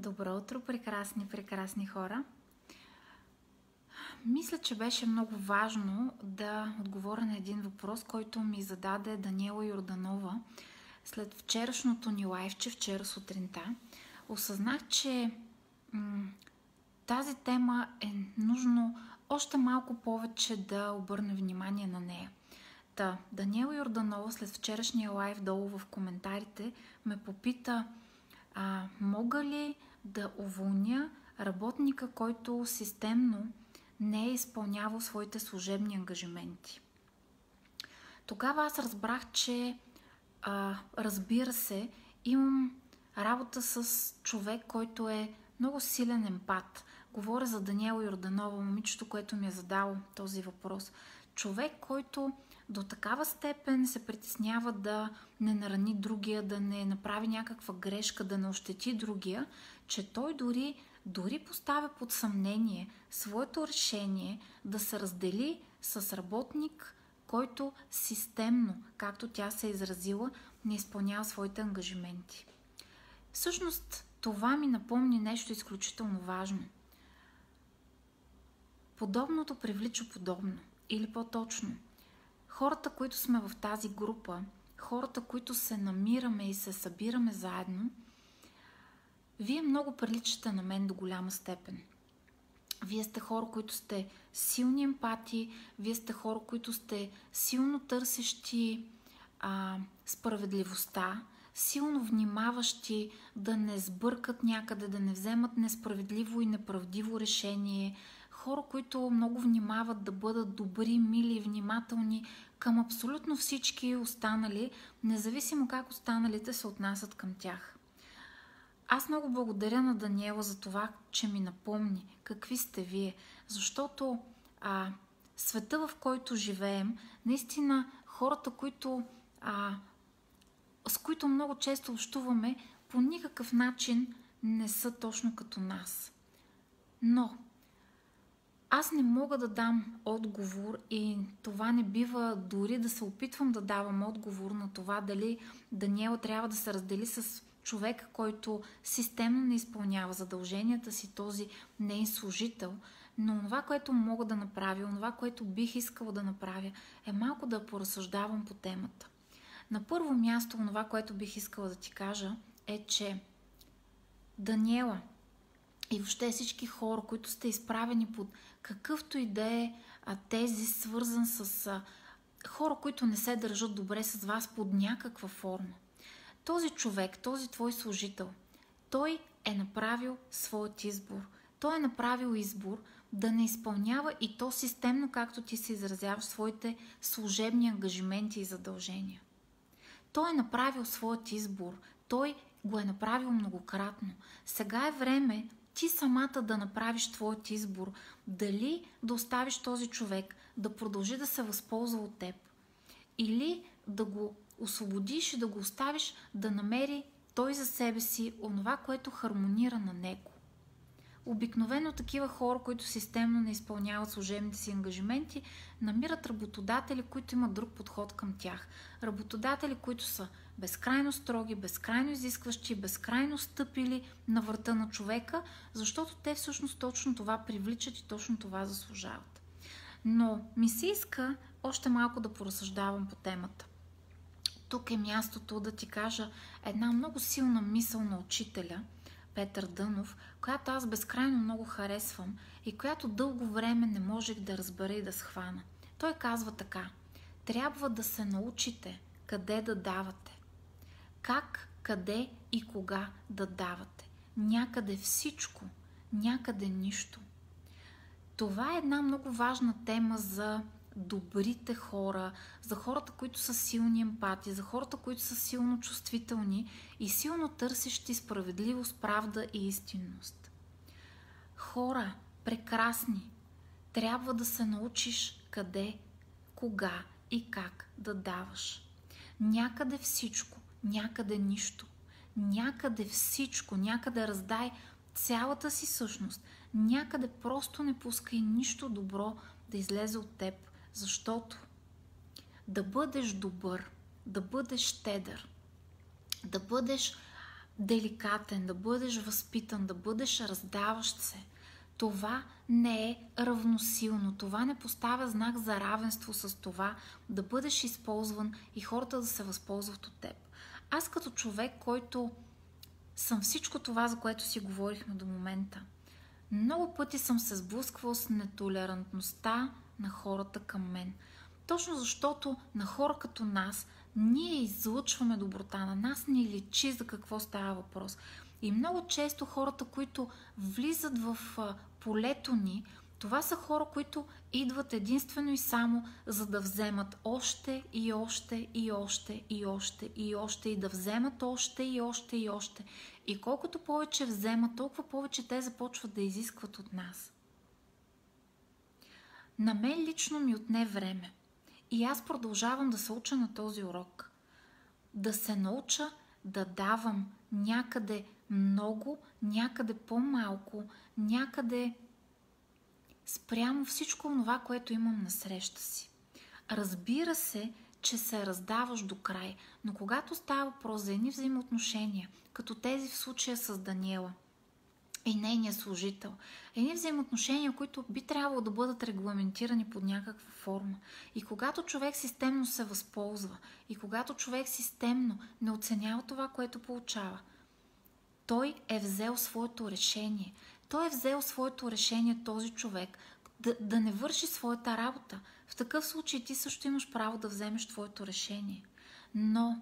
Добро утро, прекрасни, прекрасни хора! Мисля, че беше много важно да отговоря на един въпрос, който ми зададе Даниела Йорданова след вчерашното ни лайфче, вчера сутринта. Осъзнах, че м- тази тема е нужно още малко повече да обърне внимание на нея. Та, Даниела Йорданова след вчерашния лайф долу в коментарите ме попита а, мога ли да уволня работника, който системно не е изпълнявал своите служебни ангажименти. Тогава аз разбрах, че а, разбира се, имам работа с човек, който е много силен емпат. Говоря за Даниела Йорданова, момичето, което ми е задало този въпрос. Човек, който до такава степен се притеснява да не нарани другия, да не направи някаква грешка, да не ощети другия, че той дори, дори поставя под съмнение своето решение да се раздели с работник, който системно, както тя се е изразила, не изпълнява своите ангажименти. Всъщност, това ми напомни нещо изключително важно. Подобното привлича подобно. Или по-точно, хората, които сме в тази група, хората, които се намираме и се събираме заедно, вие много приличате на мен до голяма степен. Вие сте хора, които сте силни емпати, вие сте хора, които сте силно търсещи а, справедливостта, силно внимаващи да не сбъркат някъде, да не вземат несправедливо и неправдиво решение, хора, които много внимават да бъдат добри, мили внимателни към абсолютно всички останали, независимо как останалите се отнасят към тях. Аз много благодаря на Даниела за това, че ми напомни какви сте вие, защото а, света, в който живеем, наистина хората, които, а, с които много често общуваме, по никакъв начин не са точно като нас. Но аз не мога да дам отговор и това не бива дори да се опитвам да давам отговор на това дали Даниела трябва да се раздели с човек, който системно не изпълнява задълженията си, този не е служител. Но това, което мога да направя, това, което бих искала да направя, е малко да поразсъждавам по темата. На първо място, това, което бих искала да ти кажа, е, че Даниела и въобще всички хора, които сте изправени под какъвто и да е тези, свързан с а, хора, които не се държат добре с вас под някаква форма. Този човек, този твой служител, той е направил своят избор. Той е направил избор да не изпълнява и то системно, както ти се изразяваш, своите служебни ангажименти и задължения. Той е направил своят избор. Той го е направил многократно. Сега е време ти самата да направиш твоят избор, дали да оставиш този човек да продължи да се възползва от теб или да го освободиш и да го оставиш да намери той за себе си онова, което хармонира на него. Обикновено такива хора, които системно не изпълняват служебните си ангажименти, намират работодатели, които имат друг подход към тях. Работодатели, които са безкрайно строги, безкрайно изискващи, безкрайно стъпили на врата на човека, защото те всъщност точно това привличат и точно това заслужават. Но ми се иска още малко да поразсъждавам по темата. Тук е мястото да ти кажа една много силна мисъл на учителя, Петър Дънов, която аз безкрайно много харесвам и която дълго време не можех да разбера и да схвана. Той казва така. Трябва да се научите къде да давате. Как, къде и кога да давате. Някъде всичко, някъде нищо. Това е една много важна тема за добрите хора, за хората, които са силни емпати, за хората, които са силно чувствителни и силно търсещи справедливост, правда и истинност. Хора, прекрасни, трябва да се научиш къде, кога и как да даваш. Някъде всичко, някъде нищо. Някъде всичко, някъде раздай цялата си същност. Някъде просто не пускай нищо добро да излезе от теб, защото да бъдеш добър, да бъдеш щедър, да бъдеш деликатен, да бъдеш възпитан, да бъдеш раздаващ се. Това не е равносилно. Това не поставя знак за равенство с това да бъдеш използван и хората да се възползват от теб. Аз като човек, който съм всичко това, за което си говорихме до момента, много пъти съм се сблъсквал с нетолерантността на хората към мен. Точно защото на хора като нас ние излъчваме доброта, на нас ни личи за какво става въпрос. И много често хората, които влизат в полето ни, това са хора, които идват единствено и само за да вземат още и още и още и още и още и да вземат още и още и още. И колкото повече вземат, толкова повече те започват да изискват от нас. На мен лично ми отне време. И аз продължавам да се уча на този урок. Да се науча да давам някъде много, някъде по-малко, някъде спрямо всичко това, което имам на среща си. Разбира се, че се раздаваш до край, но когато става въпрос за едни взаимоотношения, като тези в случая с Даниела и нейния служител, едни взаимоотношения, които би трябвало да бъдат регламентирани под някаква форма. И когато човек системно се възползва, и когато човек системно не оценява това, което получава, той е взел своето решение. Той е взел своето решение, този човек, да, да не върши своята работа. В такъв случай ти също имаш право да вземеш твоето решение. Но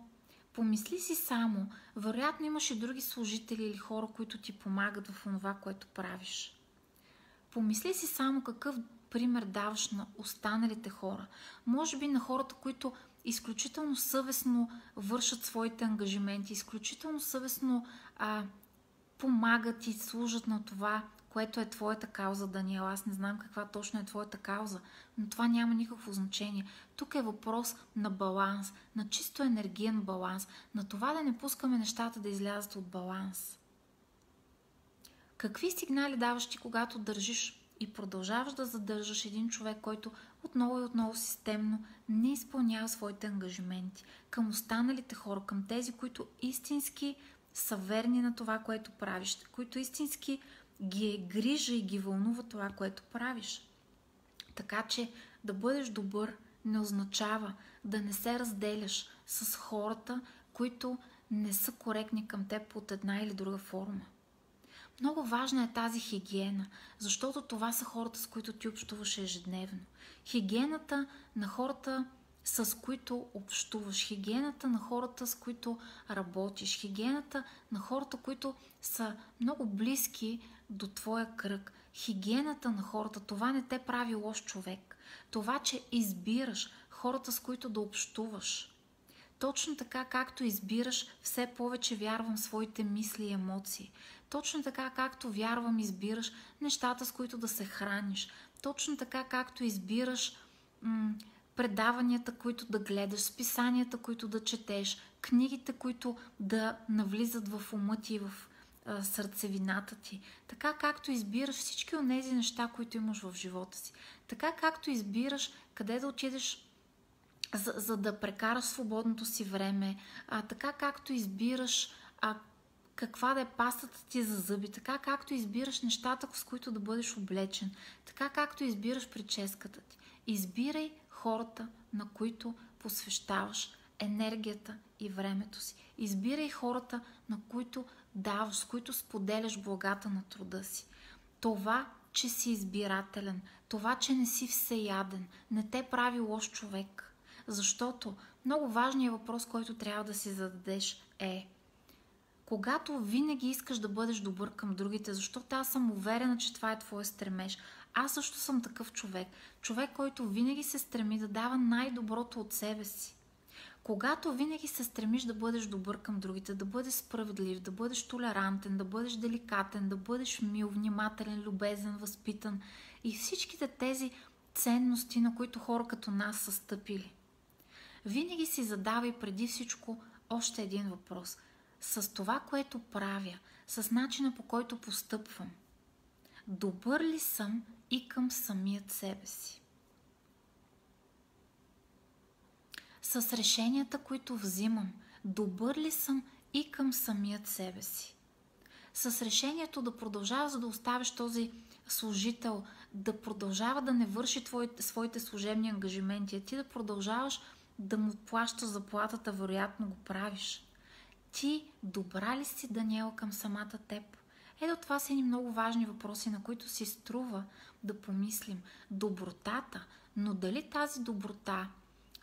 помисли си само, вероятно имаш и други служители или хора, които ти помагат в това, което правиш. Помисли си само какъв пример даваш на останалите хора. Може би на хората, които изключително съвестно вършат своите ангажименти, изключително съвестно а, помагат и служат на това, което е твоята кауза, Даниел. Аз не знам каква точно е твоята кауза, но това няма никакво значение. Тук е въпрос на баланс, на чисто енергиен баланс, на това да не пускаме нещата да излязат от баланс. Какви сигнали даваш ти, когато държиш и продължаваш да задържаш един човек, който отново и отново системно не изпълнява своите ангажименти към останалите хора, към тези, които истински са верни на това, което правиш, които истински ги е грижа и ги вълнува това, което правиш. Така че да бъдеш добър не означава да не се разделяш с хората, които не са коректни към теб под една или друга форма. Много важна е тази хигиена, защото това са хората, с които ти общуваш ежедневно. Хигиената на хората, с които общуваш, хигиената на хората, с които работиш, хигиената на хората, които са много близки до твоя кръг. Хигиената на хората, това не те прави лош човек. Това, че избираш хората, с които да общуваш. Точно така, както избираш, все повече вярвам своите мисли и емоции. Точно така, както вярвам, избираш нещата, с които да се храниш. Точно така, както избираш м- предаванията, които да гледаш, списанията, които да четеш, книгите, които да навлизат в ума ти и в сърцевината ти. Така както избираш всички от тези неща, които имаш в живота си. Така както избираш къде да отидеш за, за да прекараш свободното си време, а, така както избираш а, каква да е пастата ти за зъби, така както избираш нещата, с които да бъдеш облечен, така както избираш прическата ти. Избирай хората, на които посвещаваш енергията и времето си. Избирай хората, на които даваш, с които споделяш благата на труда си. Това, че си избирателен, това, че не си всеяден, не те прави лош човек. Защото много важният въпрос, който трябва да си зададеш е когато винаги искаш да бъдеш добър към другите, защото аз съм уверена, че това е твоя стремеж. Аз също съм такъв човек. Човек, който винаги се стреми да дава най-доброто от себе си. Когато винаги се стремиш да бъдеш добър към другите, да бъдеш справедлив, да бъдеш толерантен, да бъдеш деликатен, да бъдеш мил, внимателен, любезен, възпитан и всичките тези ценности, на които хора като нас са стъпили. Винаги си задавай преди всичко още един въпрос. С това, което правя, с начина по който постъпвам, добър ли съм и към самият себе си? С решенията, които взимам, добър ли съм и към самият себе си. С решението да продължаваш да оставиш този служител да продължава да не върши твоите, своите служебни ангажименти, а ти да продължаваш да му плащаш заплатата, вероятно го правиш. Ти добра ли си, Даниел, към самата теб? Ето това са ни много важни въпроси, на които си струва да помислим. Добротата, но дали тази доброта?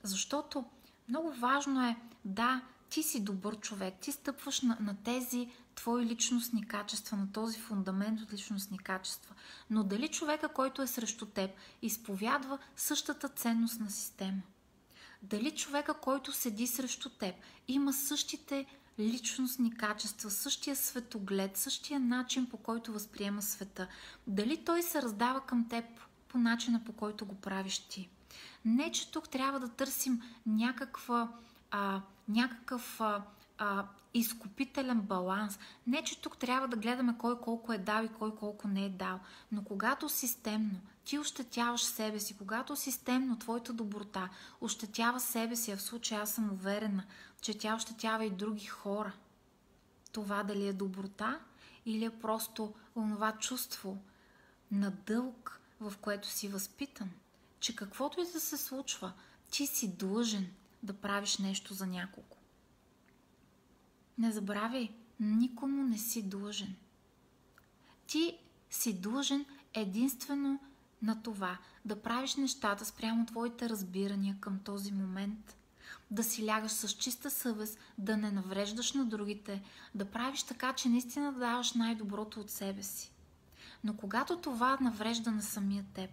Защото много важно е, да, ти си добър човек, ти стъпваш на, на тези твои личностни качества, на този фундамент от личностни качества. Но дали човека, който е срещу теб, изповядва същата ценностна система? Дали човека, който седи срещу теб, има същите личностни качества, същия светоглед, същия начин по който възприема света? Дали той се раздава към теб по начина по който го правиш ти? Не, че тук трябва да търсим някаква, а, някакъв а, а, изкупителен баланс. Не, че тук трябва да гледаме кой колко е дал и кой колко не е дал. Но когато системно ти ощетяваш себе си, когато системно твоята доброта ощетява себе си, а в случая аз съм уверена, че тя ощетява и други хора. Това дали е доброта или е просто онова чувство на дълг, в което си възпитан. Че каквото и да се случва, ти си длъжен да правиш нещо за няколко. Не забравяй, никому не си длъжен. Ти си длъжен единствено на това да правиш нещата спрямо твоите разбирания към този момент, да си лягаш с чиста съвест, да не навреждаш на другите, да правиш така, че наистина да даваш най-доброто от себе си. Но когато това наврежда на самия теб,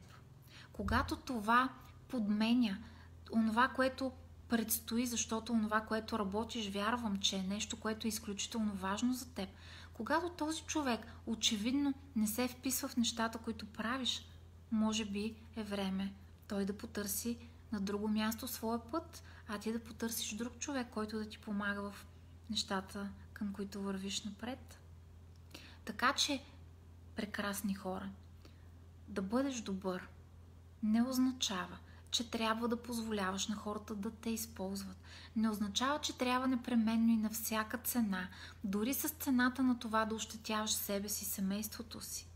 когато това подменя онова, което предстои, защото това, което работиш, вярвам, че е нещо, което е изключително важно за теб. Когато този човек очевидно не се вписва в нещата, които правиш, може би е време той да потърси на друго място своя път, а ти да потърсиш друг човек, който да ти помага в нещата, към които вървиш напред. Така че, прекрасни хора, да бъдеш добър не означава, че трябва да позволяваш на хората да те използват. Не означава, че трябва непременно и на всяка цена, дори с цената на това да ощетяваш себе си, семейството си.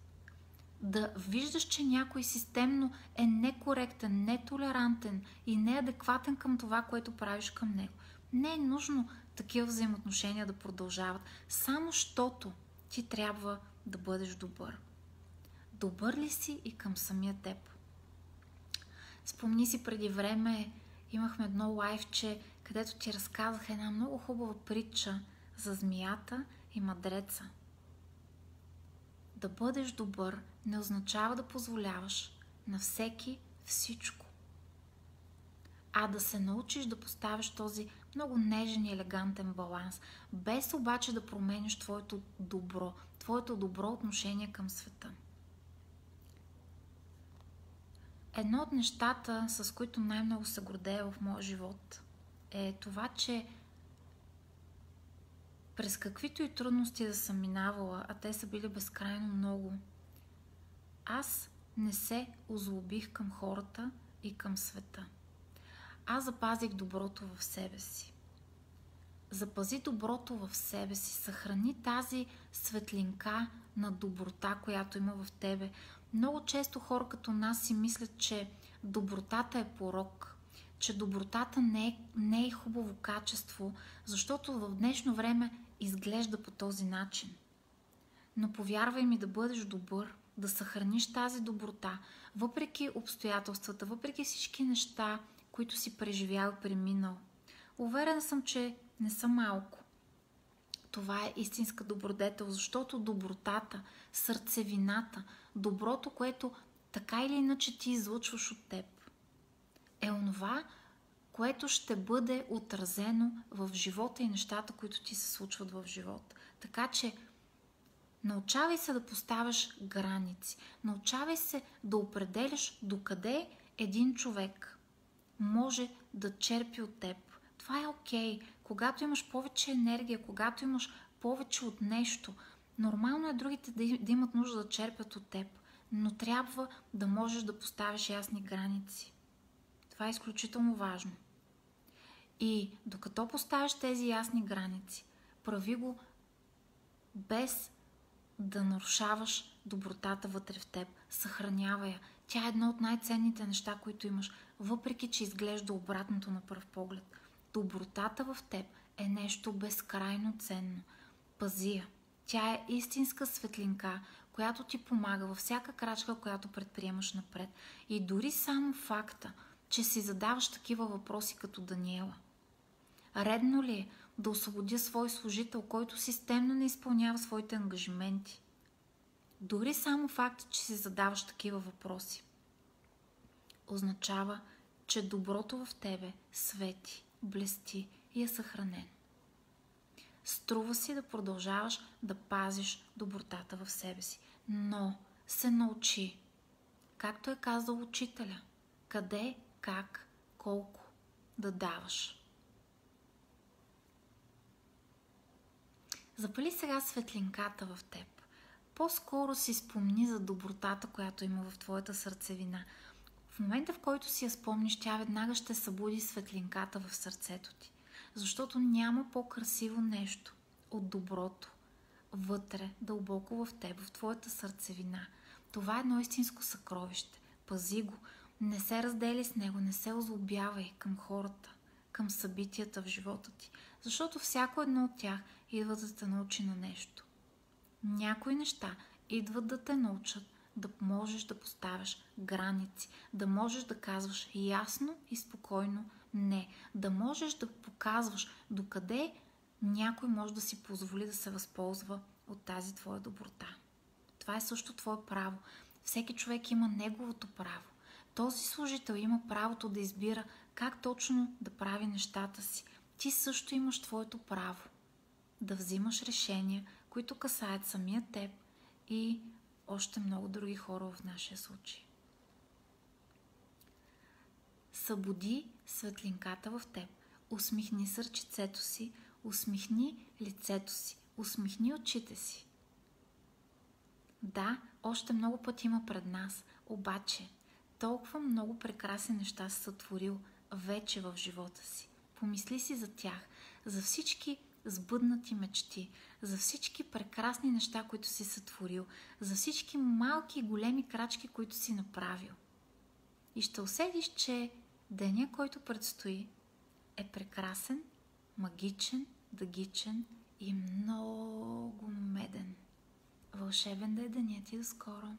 Да виждаш, че някой системно е некоректен, нетолерантен и неадекватен към това, което правиш към него. Не е нужно такива взаимоотношения да продължават, само защото ти трябва да бъдеш добър. Добър ли си и към самия теб? Спомни си преди време, имахме едно лайфче, където ти разказах една много хубава притча за змията и мадреца. Да бъдеш добър не означава да позволяваш на всеки всичко. А да се научиш да поставиш този много нежен и елегантен баланс, без обаче да промениш твоето добро, твоето добро отношение към света. Едно от нещата, с които най-много се гордея в моя живот, е това, че през каквито и трудности да съм минавала, а те са били безкрайно много, аз не се озлобих към хората и към света. Аз запазих доброто в себе си. Запази доброто в себе си, съхрани тази светлинка на доброта, която има в тебе. Много често хора като нас си мислят, че добротата е порок, че добротата не е, не е хубаво качество, защото в днешно време изглежда по този начин. Но повярвай ми да бъдеш добър, да съхраниш тази доброта, въпреки обстоятелствата, въпреки всички неща, които си преживял и преминал. Уверена съм, че не са малко. Това е истинска добродетел, защото добротата, сърцевината, доброто, което така или иначе ти излъчваш от теб, е онова, което ще бъде отразено в живота и нещата, които ти се случват в живота. Така че научавай се да поставяш граници. Научавай се да определяш докъде един човек може да черпи от теб. Това е окей. Okay. Когато имаш повече енергия, когато имаш повече от нещо, нормално е другите да, да имат нужда да черпят от теб, но трябва да можеш да поставиш ясни граници. Това е изключително важно. И докато поставяш тези ясни граници, прави го без да нарушаваш добротата вътре в теб. Съхранява я. Тя е едно от най-ценните неща, които имаш, въпреки че изглежда обратното на пръв поглед. Добротата в теб е нещо безкрайно ценно. Пази я. Тя е истинска светлинка, която ти помага във всяка крачка, която предприемаш напред. И дори само факта, че си задаваш такива въпроси като Даниела. Редно ли е да освободя свой служител, който системно не изпълнява своите ангажименти? Дори само факта, че си задаваш такива въпроси, означава, че доброто в тебе свети, блести и е съхранено. Струва си да продължаваш да пазиш добротата в себе си, но се научи, както е казал учителя, къде, как, колко да даваш. Запали сега светлинката в теб. По-скоро си спомни за добротата, която има в твоята сърцевина. В момента, в който си я спомниш, тя веднага ще събуди светлинката в сърцето ти. Защото няма по-красиво нещо от доброто вътре, дълбоко в теб, в твоята сърцевина. Това е едно истинско съкровище. Пази го. Не се раздели с него, не се озлобявай към хората, към събитията в живота ти. Защото всяко едно от тях идва да те научи на нещо. Някои неща идват да те научат да можеш да поставяш граници, да можеш да казваш ясно и спокойно не, да можеш да показваш докъде някой може да си позволи да се възползва от тази твоя доброта. Това е също твое право. Всеки човек има неговото право. Този служител има правото да избира как точно да прави нещата си. Ти също имаш твоето право да взимаш решения, които касаят самия теб и още много други хора в нашия случай. Събуди светлинката в теб. Усмихни сърчицето си, усмихни лицето си, усмихни очите си. Да, още много пъти има пред нас, обаче толкова много прекрасни неща си сътворил вече в живота си. Помисли си за тях, за всички сбъднати мечти, за всички прекрасни неща, които си сътворил, за всички малки и големи крачки, които си направил. И ще усетиш, че деня, който предстои, е прекрасен, магичен, дъгичен и много меден. Вълшебен да е денят и до скоро!